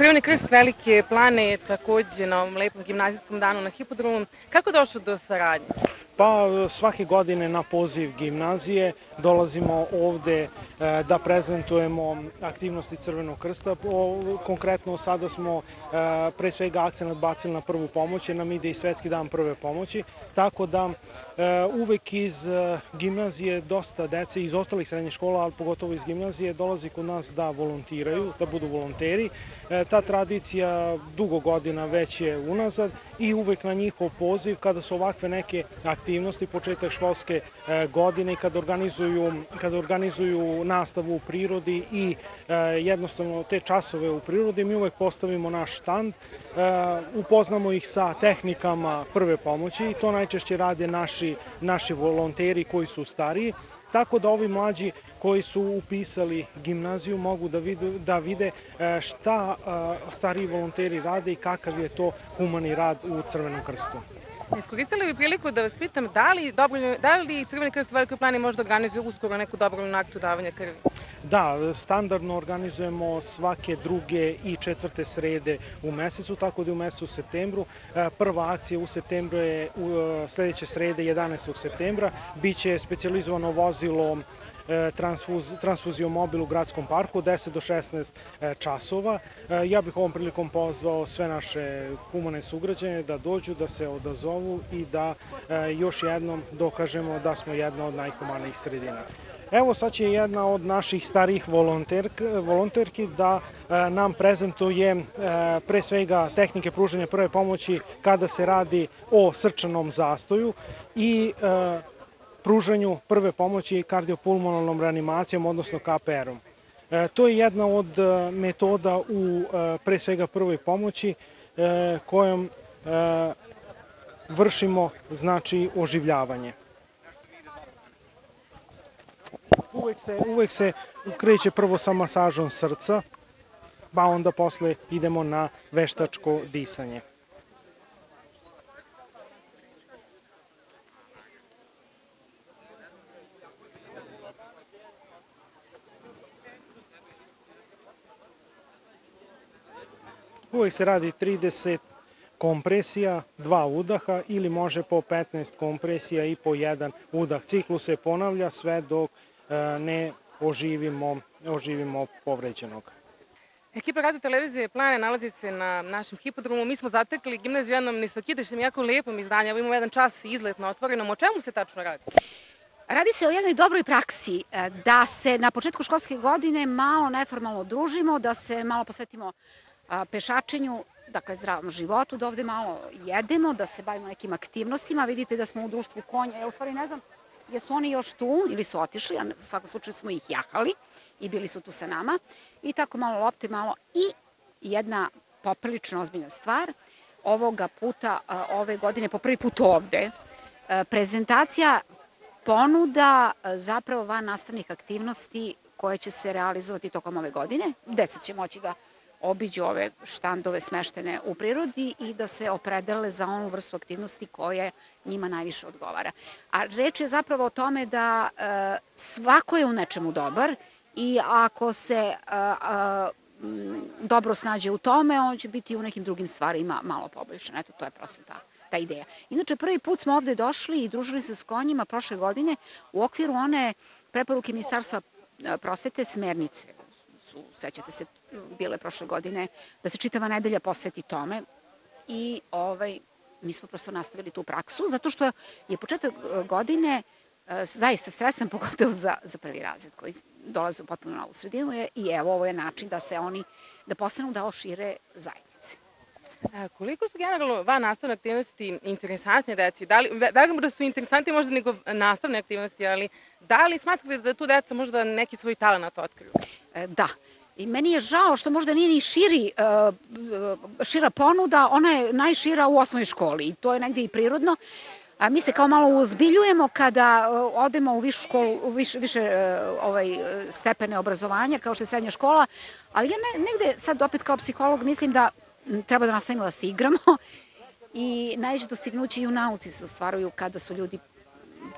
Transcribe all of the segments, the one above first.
Crveni krst Velike plane je takođe na ovom lepom gimnazijskom danu na hipodromu. Kako došlo do saradnje? Pa svake godine na poziv gimnazije dolazimo ovde e, da prezentujemo aktivnosti Crvenog krsta. Konkretno sada smo e, pre svega akcent bacili na prvu pomoć, jer nam ide i Svetski dan prve pomoći, tako da uvek iz gimnazije dosta dece iz ostalih srednjih škola, ali pogotovo iz gimnazije, dolazi kod nas da volontiraju, da budu volonteri. Ta tradicija dugo godina već je unazad i uvek na njihov poziv kada su ovakve neke aktivnosti, početak školske godine i kada organizuju kada organizuju nastavu u prirodi i e, jednostavno te časove u prirodi, mi uvek postavimo naš štand, e, upoznamo ih sa tehnikama prve pomoći i to najčešće rade naši, naši volonteri koji su stariji, tako da ovi mlađi koji su upisali gimnaziju mogu da vide, da vide e, šta e, stariji volonteri rade i kakav je to humani rad u Crvenom krstu. Iskoristili bi priliku da vas pitam da li, da li Crveni krst u Velikoj plani možda organizuje uskoro neku dobrovoljnu aktu davanja krvi? Da, standardno organizujemo svake druge i četvrte srede u mesecu, tako da u mesecu septembru. E, prva akcija u septembru je u e, sledeće srede 11. septembra. Biće specializovano vozilo E, transfuz, transfuzio mobil u gradskom parku 10 do 16 e, časova. Ja bih ovom prilikom pozvao sve naše humane sugrađane da dođu, da se odazovu i da još jednom dokažemo da smo jedna od najhumanijih sredina. Evo sad će jedna od naših starih volonterk, volonterki da e, nam prezentuje e, pre svega tehnike pružanja prve pomoći kada se radi o srčanom zastoju i e, pružanju prve pomoći kardiopulmonalnom reanimacijom, odnosno KPR-om. To je jedna od metoda u pre svega prvoj pomoći kojom vršimo znači oživljavanje. Uvek se, uvek se kreće prvo sa masažom srca, pa onda posle idemo na veštačko disanje. Uvijek se radi 30 kompresija, dva udaha ili može po 15 kompresija i po jedan udah. Ciklus se ponavlja sve dok ne oživimo, oživimo povređenog. Ekipa Radio Televizije Plane nalazi se na našem hipodromu. Mi smo zatekli gimnaziju jednom nisvakidešnjem, jako lepom izdanju. Imamo jedan čas izlet na otvorenom. O čemu se tačno radi? Radi se o jednoj dobroj praksi, e, da se na početku školske godine malo neformalno družimo, da se malo posvetimo pešačenju, dakle zdravom životu, da ovde malo jedemo, da se bavimo nekim aktivnostima. Vidite da smo u društvu konja, ja u stvari ne znam, jesu oni još tu ili su otišli, a u svakom slučaju smo ih jahali i bili su tu sa nama. I tako malo lopte, malo i jedna poprilično ozbiljna stvar. Ovoga puta, ove godine, po prvi put ovde, prezentacija ponuda zapravo van nastavnih aktivnosti koje će se realizovati tokom ove godine. Deca će moći da obiđu ove štandove smeštene u prirodi i da se opredele za onu vrstu aktivnosti koje njima najviše odgovara. A reč je zapravo o tome da e, svako je u nečemu dobar i ako se e, e, dobro snađe u tome, on će biti u nekim drugim stvarima malo poboljšan. Eto, to je prosto ta, ta ideja. Inače, prvi put smo ovde došli i družili se s konjima prošle godine u okviru one preporuke Ministarstva prosvete smernice sećate se, bile prošle godine, da se čitava nedelja posveti tome i ovaj, mi smo prosto nastavili tu praksu, zato što je početak e, godine e, zaista stresan, pogotovo za, za prvi razred koji dolaze u potpuno novu sredinu je, i evo ovo je način da se oni, da postanu da ošire zajednice. A, koliko su generalno van nastavne aktivnosti interesantne deci? Da li, verujem da su interesantni možda nego nastavne aktivnosti, ali da li smatrate da tu deca možda neki svoj talent otkriju? E, da. I meni je žao što možda nije ni širi, e, šira ponuda, ona je najšira u osnovnoj školi i to je negde i prirodno. A mi se kao malo uzbiljujemo kada e, odemo u višu školu, u više, više ovaj, stepene obrazovanja, kao što je srednja škola, ali ja ne, negde sad opet kao psiholog mislim da treba da nastavimo da se igramo i najveće dostignuće i u nauci se ostvaruju kada su ljudi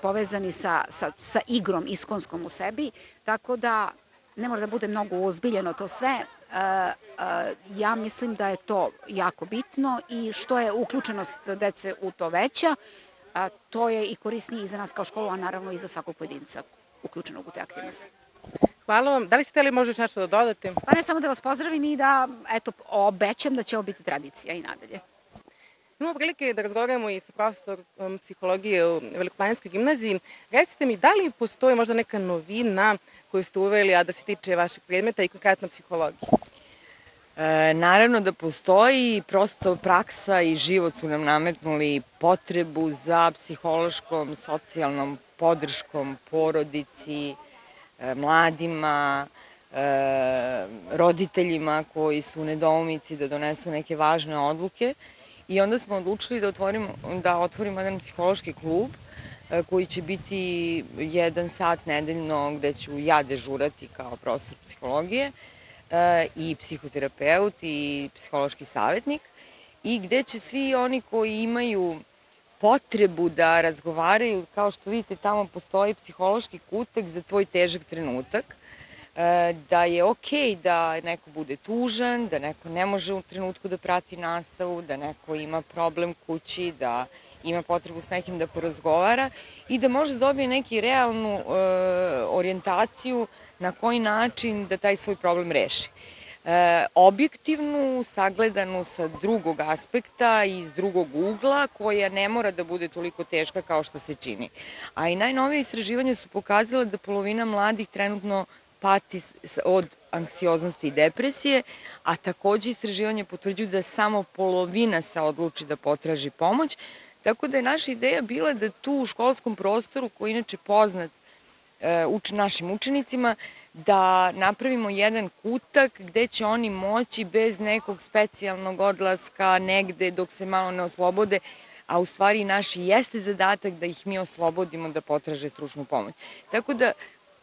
povezani sa, sa, sa igrom iskonskom u sebi, tako da ne mora da bude mnogo ozbiljeno to sve, ja mislim da je to jako bitno i što je uključenost dece u to veća, to je i korisnije i za nas kao školu, a naravno i za svakog pojedinca uključenog u te aktivnosti. Hvala vam. Da li ste li možeš nešto da dodate? Pa ne samo da vas pozdravim i da eto, obećam da će ovo biti tradicija i nadalje. Imamo prilike da razgovaramo i sa profesorom psihologije u Velikoplanjskoj gimnaziji. Recite mi, da li postoji možda neka novina koju ste uveli, a da se tiče vašeg predmeta i konkretno psihologije? E, naravno da postoji, prosto praksa i život su nam nametnuli potrebu za psihološkom, socijalnom podrškom porodici, e, mladima, e, roditeljima koji su u nedoumici da donesu neke važne odluke i onda smo odlučili da otvorimo, da otvorimo jedan psihološki klub e, koji će biti jedan sat nedeljno gde ću ja dežurati kao profesor psihologije e, i psihoterapeut i psihološki savjetnik i gde će svi oni koji imaju potrebu da razgovaraju, kao što vidite tamo postoji psihološki kutak za tvoj težak trenutak, da je okej okay da neko bude tužan, da neko ne može u trenutku da prati nastavu, da neko ima problem kući, da ima potrebu s nekim da porazgovara i da može da dobije neki realnu e, orijentaciju na koji način da taj svoj problem reši. E, objektivnu, sagledanu sa drugog aspekta i iz drugog ugla, koja ne mora da bude toliko teška kao što se čini. A i najnovije istraživanja su pokazala da polovina mladih trenutno pati od anksioznosti i depresije, a takođe istraživanje potvrđuju da samo polovina se odluči da potraži pomoć, tako da je naša ideja bila da tu u školskom prostoru, koji je inače poznat e, uč, našim učenicima, da napravimo jedan kutak gde će oni moći bez nekog specijalnog odlaska negde dok se malo ne oslobode, a u stvari naš jeste zadatak da ih mi oslobodimo da potraže stručnu pomoć. Tako da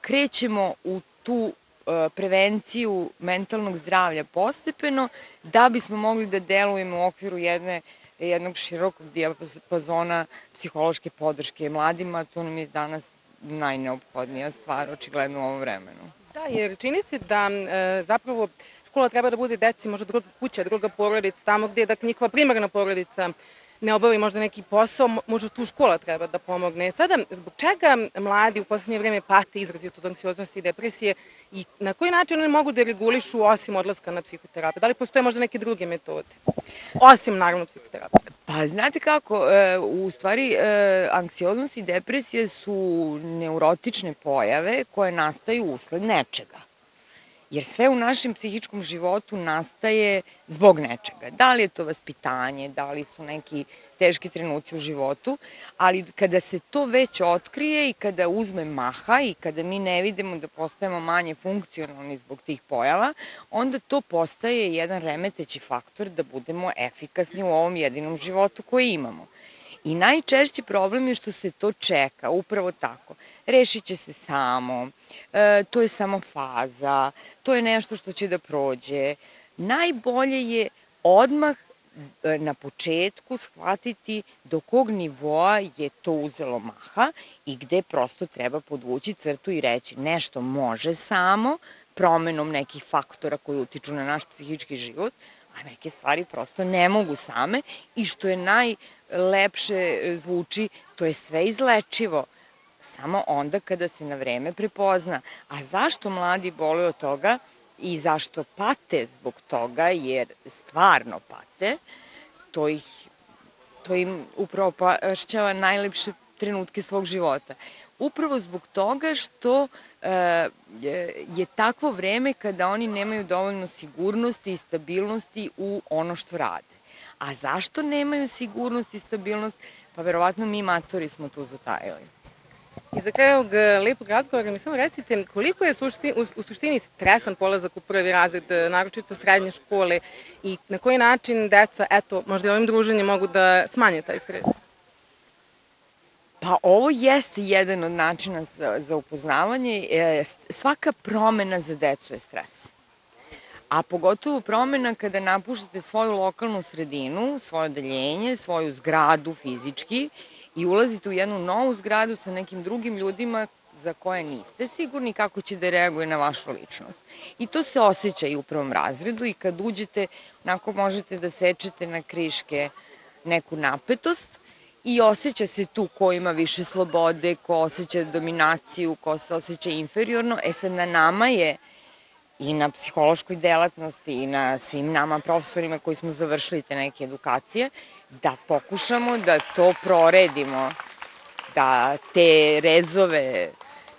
krećemo u tu e, prevenciju mentalnog zdravlja postepeno da bismo mogli da delujemo u okviru jedne jednog širokog dijapazona psihološke podrške mladima, to nam je danas najneophodnija stvar, očigledno u ovom vremenu. Da, jer čini se da e, zapravo škola treba da bude deci možda druga kuća, druga porodica, tamo gde je dakle, njihova primarna porodica ne obavi možda neki posao, možda tu škola treba da pomogne. Sada, zbog čega mladi u poslednje vreme pate izrazito od anksioznosti i depresije i na koji način oni mogu da regulišu osim odlaska na psihoterapiju? Da li postoje možda neke druge metode? Osim, naravno, psihoterapije. Pa, znate kako, e, u stvari, e, anksioznost i depresija su neurotične pojave koje nastaju usled nečega jer sve u našem psihičkom životu nastaje zbog nečega. Da li je to vaspitanje, da li su neki teški trenuci u životu, ali kada se to već otkrije i kada uzme maha i kada mi ne vidimo da postajemo manje funkcionalni zbog tih pojava, onda to postaje jedan remeteći faktor da budemo efikasni u ovom jedinom životu koji imamo. I najčešći problem je što se to čeka, upravo tako. Rešit će se samo, e, to je samo faza, to je nešto što će da prođe. Najbolje je odmah e, na početku shvatiti do kog nivoa je to uzelo maha i gde prosto treba podvući crtu i reći nešto može samo promenom nekih faktora koji utiču na naš psihički život, a neke stvari prosto ne mogu same i što je najlepše zvuči, to je sve izlečivo samo onda kada se na vreme prepozna. A zašto mladi bole od toga i zašto pate zbog toga, jer stvarno pate, to, ih, to im upravo pašćava najlepše trenutke svog života. Upravo zbog toga što e, je takvo vreme kada oni nemaju dovoljno sigurnosti i stabilnosti u ono što rade. A zašto nemaju sigurnost i stabilnost? Pa verovatno mi matori smo tu zatajili. I za kraj ovog e, lepog razgovora mi samo recite koliko je sušti, u, u suštini stresan polazak u prvi razred, e, naročito srednje škole i na koji način deca, eto, možda i ovim druženjem mogu da smanje taj stres? Pa ovo jeste jedan od načina za, za upoznavanje. E, svaka promena za decu je stres. A pogotovo promena kada napuštate svoju lokalnu sredinu, svoje odeljenje, svoju zgradu fizički i ulazite u jednu novu zgradu sa nekim drugim ljudima za koje niste sigurni kako će da reaguje na vašu ličnost. I to se osjeća i u prvom razredu i kad uđete, onako možete da sečete na kriške neku napetost i osjeća se tu ko ima više slobode, ko osjeća dominaciju, ko se osjeća inferiorno. E sad na nama je i na psihološkoj delatnosti i na svim nama profesorima koji smo završili te neke edukacije, da pokušamo da to proredimo, da te rezove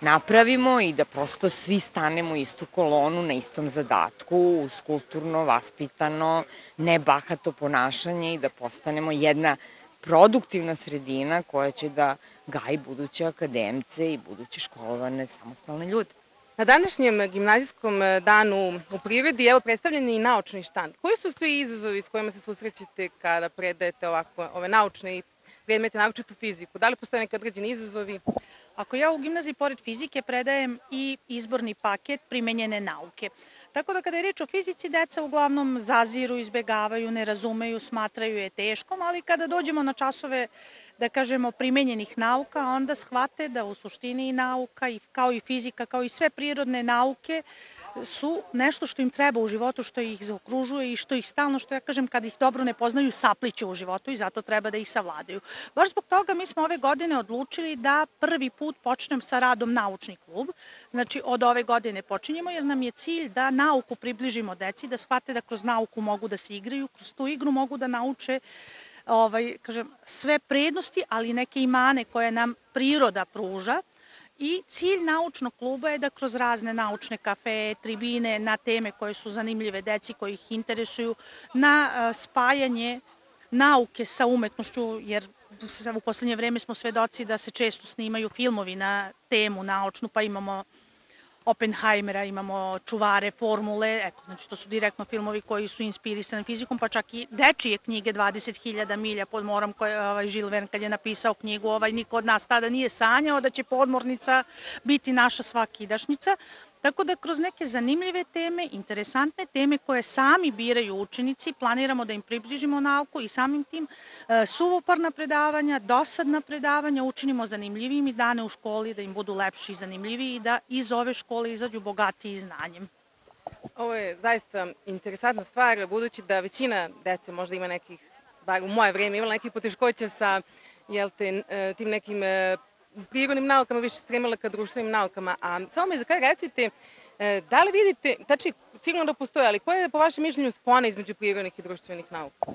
napravimo i da prosto svi stanemo istu kolonu na istom zadatku, uz kulturno, vaspitano, nebahato ponašanje i da postanemo jedna produktivna sredina koja će da gaji buduće akademce i buduće školovane samostalne ljude. Na današnjem gimnazijskom danu u prirodi evo predstavljen je i naučni štand. Koji su svi izazovi s kojima se susrećete kada predajete ovako, ove naučne i predmete, naročito fiziku? Da li postoje neki određeni izazovi? Ako ja u gimnaziji pored fizike predajem i izborni paket primenjene nauke. Tako da kada je reč o fizici, deca uglavnom zaziru, izbegavaju, ne razumeju, smatraju je teškom, ali kada dođemo na časove da kažemo, primenjenih nauka, onda shvate da u suštini i nauka, i, kao i fizika, kao i sve prirodne nauke, su nešto što im treba u životu, što ih zaokružuje i što ih stalno, što ja kažem, kad ih dobro ne poznaju, sapliće u životu i zato treba da ih savladaju. Baš zbog toga mi smo ove godine odlučili da prvi put počnem sa radom naučni klub. Znači, od ove godine počinjemo jer nam je cilj da nauku približimo deci, da shvate da kroz nauku mogu da se igraju, kroz tu igru mogu da nauče ovaj, kažem, sve prednosti, ali i neke imane koje nam priroda pruža. I cilj naučnog kluba je da kroz razne naučne kafe, tribine, na teme koje su zanimljive deci koji ih interesuju, na spajanje nauke sa umetnošću, jer u poslednje vreme smo svedoci da se često snimaju filmovi na temu naučnu, pa imamo Oppenheimera, imamo čuvare, formule, eto, znači to su direktno filmovi koji su inspirisani fizikom, pa čak i dečije knjige 20.000 milja pod morom koje ovaj Žil Verne kad je napisao knjigu, ovaj niko od nas tada nije sanjao da će podmornica biti naša svakidašnjica. Tako da kroz neke zanimljive teme, interesantne teme koje sami biraju učenici, planiramo da im približimo nauku i samim tim e, suvoparna predavanja, dosadna predavanja učinimo zanimljivim i dane u školi da im budu lepši i zanimljiviji i da iz ove škole izađu bogatiji znanjem. Ovo je zaista interesantna stvar, budući da većina dece možda ima nekih, bar u moje vreme, imala nekih poteškoća sa jel te, e, tim nekim e, prirodnim naukama, više stremala ka društvenim naukama. A samo me za kraj recite, e, da li vidite, tači sigurno da postoje, ali koja je po vašem mišljenju spona između prirodnih i društvenih nauka?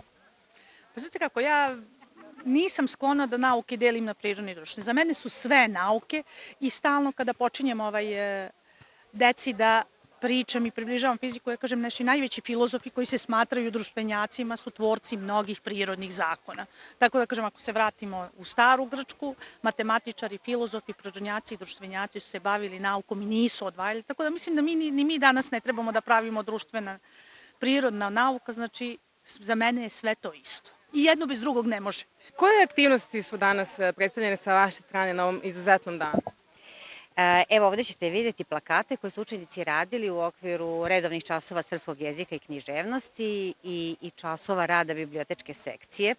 Pa znate kako, ja nisam sklona da nauke delim na prirodne i društvene. Za mene su sve nauke i stalno kada počinjem ovaj, e, deci da pričam i približavam fiziku, ja kažem, naši najveći filozofi koji se smatraju društvenjacima su tvorci mnogih prirodnih zakona. Tako da kažem, ako se vratimo u staru Grčku, matematičari, filozofi, prirodnjaci i društvenjaci su se bavili naukom i nisu odvajali. Tako da mislim da mi, ni mi danas ne trebamo da pravimo društvena prirodna nauka, znači za mene je sve to isto. I jedno bez drugog ne može. Koje aktivnosti su danas eh, predstavljene sa vaše strane na ovom izuzetnom danu? Evo ovde ćete videti plakate koje su učenici radili u okviru redovnih časova srpskog jezika i književnosti i, i časova rada bibliotečke sekcije.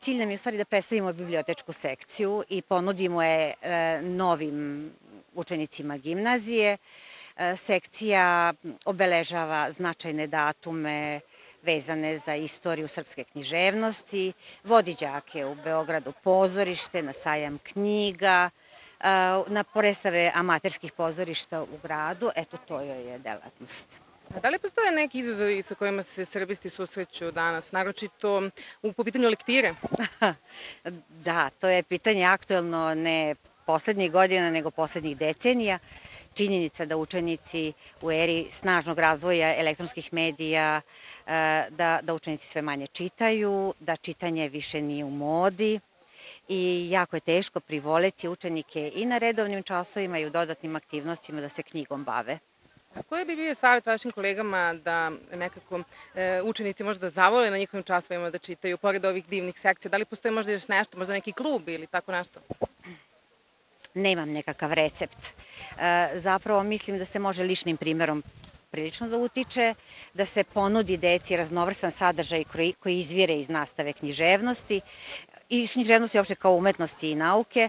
Cilj nam je u stvari da predstavimo bibliotečku sekciju i ponudimo je e, novim učenicima gimnazije. E, sekcija obeležava značajne datume vezane za istoriju srpske književnosti, vodi đake u Beogradu pozorište, na sajam knjiga, na predstave amaterskih pozorišta u gradu, eto to joj je delatnost. A da li postoje neki izazovi sa kojima se srbisti susreću danas, naročito u, po pitanju lektire? da, to je pitanje aktuelno ne poslednjih godina, nego poslednjih decenija. Činjenica da učenici u eri snažnog razvoja elektronskih medija, da, da učenici sve manje čitaju, da čitanje više nije u modi, i jako je teško privoleti učenike i na redovnim časovima i u dodatnim aktivnostima da se knjigom bave. A koji bi bio savjet vašim kolegama da nekako e, učenici možda da zavole na njihovim časovima da čitaju, pored ovih divnih sekcija? Da li postoji možda još nešto, možda neki klub ili tako nešto? Nemam nekakav recept. E, zapravo mislim da se može ličnim primerom prilično da utiče, da se ponudi deci raznovrstan sadržaj koji izvire iz nastave književnosti, i književnost je uopšte kao umetnosti i nauke, e,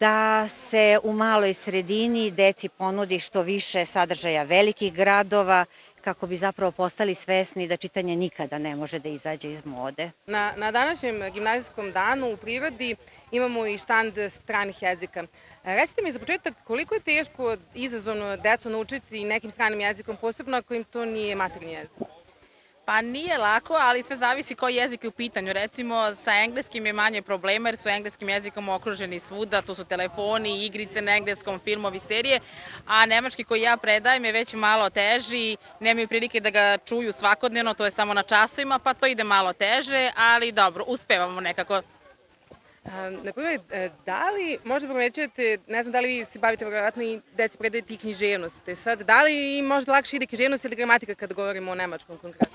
da se u maloj sredini deci ponudi što više sadržaja velikih gradova, kako bi zapravo postali svesni da čitanje nikada ne može da izađe iz mode. Na, na današnjem gimnazijskom danu u prirodi imamo i štand stranih jezika. Recite mi za početak koliko je teško izazovno decu naučiti nekim stranim jezikom, posebno ako im to nije maternji jezik? Pa nije lako, ali sve zavisi koji jezik je u pitanju. Recimo, sa engleskim je manje problema jer su engleskim jezikom okruženi svuda, tu su telefoni, igrice na engleskom, filmovi, serije, a nemački koji ja predajem je već malo teži, nemaju prilike da ga čuju svakodnevno, to je samo na časovima, pa to ide malo teže, ali dobro, uspevamo nekako. Na primjer, e, da li možda promećujete, ne znam da li vi se bavite vjerojatno i deci predajete i književnost, sad, da li možda lakše ide književnost ili gramatika kad govorimo o nemačkom konkretno?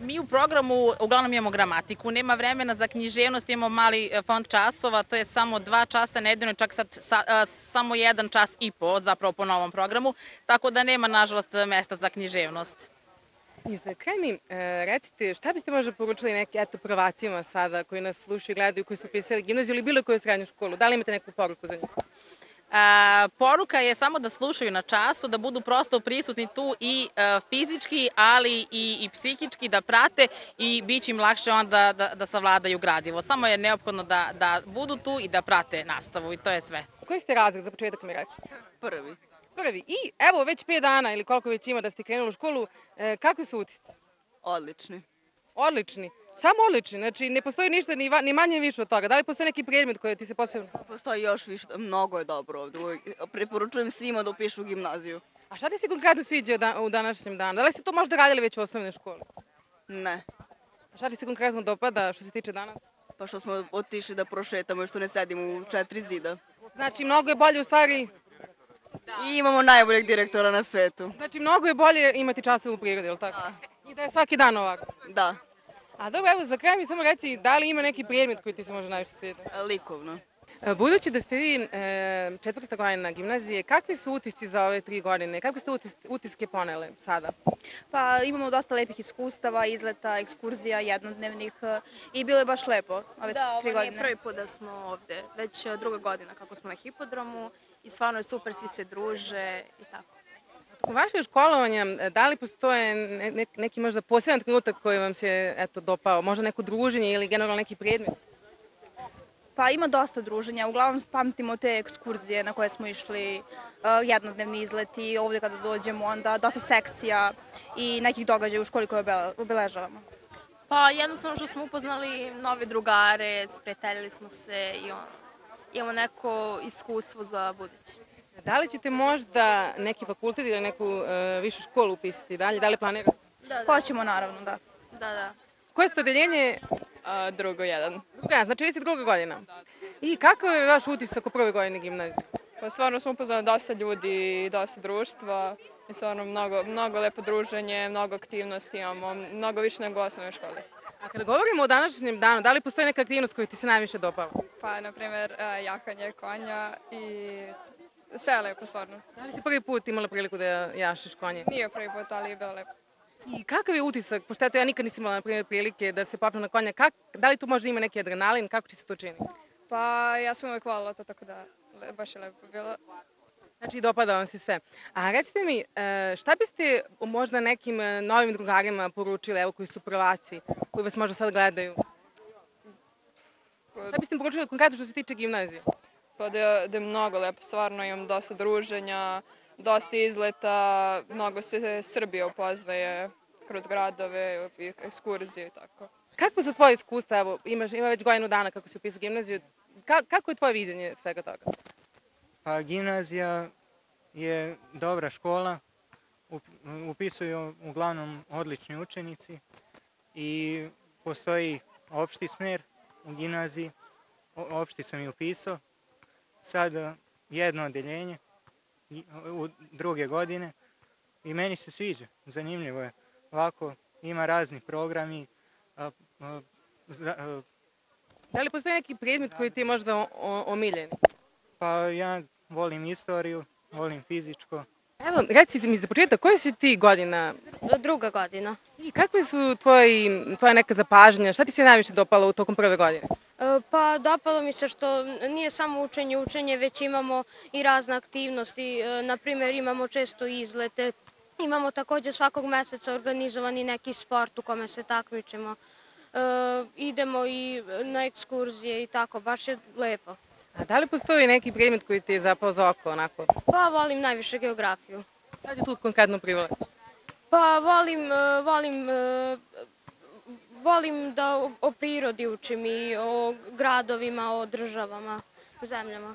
Mi u programu uglavnom imamo gramatiku, nema vremena za književnost, imamo mali e, fond časova, to je samo dva časa nedeljno, čak sad sa, a, samo jedan čas i po zapravo po novom programu, tako da nema nažalost mesta za književnost. I za kraj mi, e, recite, šta biste možda poručili neki, eto, prvacima sada koji nas slušaju gledaju, koji su upisali gimnaziju ili bilo koju srednju školu? Da li imate neku poruku za njih? A, poruka je samo da slušaju na času, da budu prosto prisutni tu i a, fizički, ali i, i psihički, da prate i bit će im lakše onda da, da savladaju gradivo. Samo je neophodno da, da budu tu i da prate nastavu i to je sve. Koji ste razred za početak mi recite? Prvi. Prvi. I evo već 5 dana ili koliko već ima da ste krenuli u školu, e, kakvi su utisci? Odlični. Odlični. Samo odlični, znači ne postoji ništa ni, va, ni manje ni više od toga. Da li postoji neki predmet koji ti se posebno... Postoji još više, mnogo je dobro ovde. Preporučujem svima da upišu gimnaziju. A šta ti se konkretno sviđa da, u današnjem danu? Da li ste to možda radili već u osnovnoj školi? Ne. A šta ti se konkretno dopada što se tiče danas? Pa što smo otišli da prošetamo i što ne sedimo u četiri zida. Znači, mnogo je bolje u stvari... Da. I imamo najboljeg direktora na svetu. Znači, mnogo je bolje imati časove u prirodi, ili tako? Da. I da je svaki dan ovako? Da. A dobro, evo, za kraj mi samo reci, da li ima neki predmet koji ti se može najviše svijeta? Likovno. Budući da ste vi e, četvrta godina gimnazije, kakvi su utisci za ove tri godine? Kakve ste utis, utiske ponele sada? Pa imamo dosta lepih iskustava, izleta, ekskurzija, jednodnevnih i bilo je baš lepo ove da, tri godine. Da, ovo nije prvi put da smo ovde, već druga godina kako smo na hipodromu i stvarno je super, svi se druže i tako. U vašeg školovanja, da li postoje ne, neki možda poseban trenutak koji vam se eto, dopao? Možda neko druženje ili generalno neki predmet? Pa ima dosta druženja, uglavnom pamtimo te ekskurzije na koje smo išli, uh, jednodnevni izleti, ovde kada dođemo, onda dosta sekcija i nekih događaja u školi koje obeležavamo. Pa jednostavno što smo upoznali nove drugare, spreteljili smo se i on, imamo neko iskustvo za buduće. Da li ćete možda neki fakultet ili neku uh, višu školu upisati dalje? Da li planirate? Da, da. Hoćemo naravno, da. Da, da. Koje ste odeljenje? A, drugo jedan. Drugo jedan, znači vi ste druga godina. Da. I kakav je vaš utisak u prvoj godini gimnazije? Pa stvarno smo upoznali dosta ljudi, dosta društva i stvarno mnogo, mnogo lepo druženje, mnogo aktivnosti imamo, mnogo više nego u osnovnoj školi. A kada govorimo o današnjem danu, da li postoji neka aktivnost koja ti se najviše dopala? Pa, na primjer, jahanje konja i sve je lepo, stvarno. Da li si prvi put imala priliku da jašeš konje? Nije prvi put, ali je bilo lepo. I kakav je utisak, pošto eto ja nikad nisam imala na primjer prilike da se popnem na konja, kak, da li tu možda ima neki adrenalin, kako ti se to čini? Pa ja sam uvek volila to, tako da baš je lepo bilo. Znači, dopada vam se sve. A recite mi, šta biste možda nekim novim drugarima poručili, evo koji su prvaci, koji vas možda sad gledaju? Šta biste im poručili konkretno što se tiče gimnazije? Pa da, da je mnogo lepo, stvarno imam dosta druženja, dosta izleta, mnogo se Srbije upoznaje kroz gradove i ekskurzije i tako. Kako su tvoje iskustva, evo, imaš, ima već godinu dana kako si upisao gimnaziju, Ka, kako je tvoje viđenje svega toga? Pa gimnazija je dobra škola, upisuju uglavnom odlični učenici i postoji opšti smer u gimnaziji, opšti sam i upisao, sad jedno odeljenje u druge godine i meni se sviđa, zanimljivo je. Ovako ima razni programi. A, a, a, da li postoji neki predmet koji ti je možda omiljen? Pa ja volim istoriju, volim fizičko. Evo, recite mi za početak, koje si ti godina druga godina. I kakve su tvoji, tvoja neka zapažanja? Šta ti se najviše dopalo u tokom prve godine? E, Pa dopalo mi se što nije samo učenje, učenje, već imamo i razne aktivnosti. E, Na primjer, imamo često izlete. Imamo takođe svakog meseca organizovani neki sport u kome se takmičimo. E, idemo i na ekskurzije i tako, baš je lepo. A da li postoji neki predmet koji ti je zapao za oko onako? Pa volim najviše geografiju. Šta ti tu konkretno privlači? Pa volim, e, volim, e, volim da o, o prirodi učim i o gradovima, o državama, zemljama.